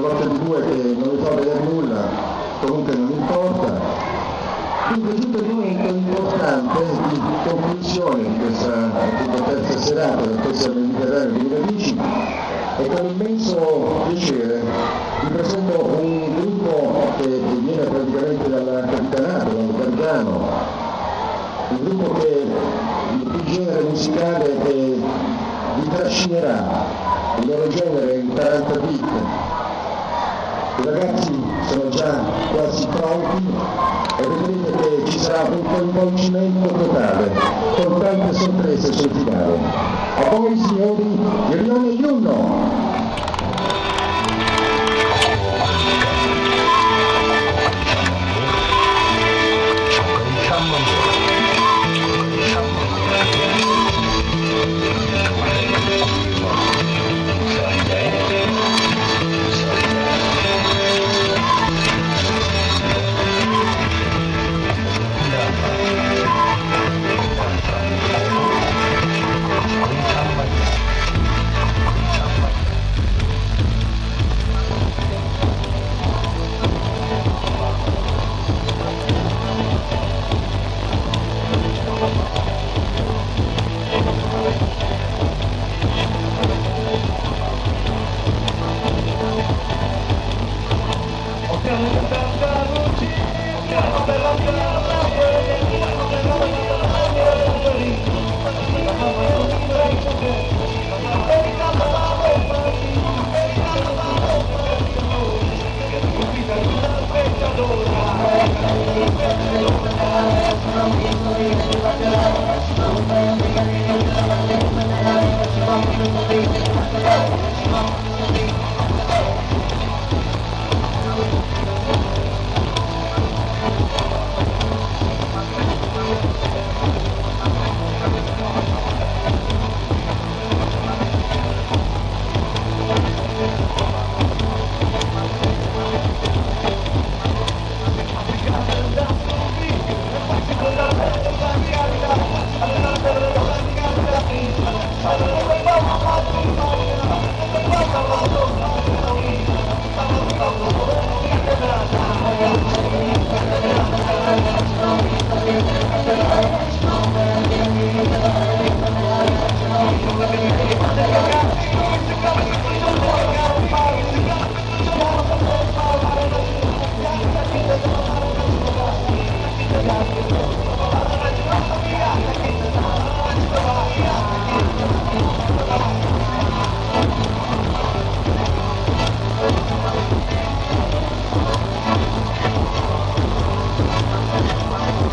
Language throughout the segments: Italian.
l'occhio di due che non vi fa vedere nulla, comunque non importa. Quindi tutto il momento importante di conclusione di questa appunto, terza serata del Festival Mediterraneo 2010 e con immenso piacere vi presento un gruppo che viene praticamente dal Capitanato, dal Gargano, un gruppo che il genere musicale che vi trascinerà il loro genere in 40 bit. I ragazzi sono già quasi pronti e vedrete che ci sarà un coinvolgimento totale, con tante sorprese sul finale. A voi signori, il Rione Thank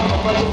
I'm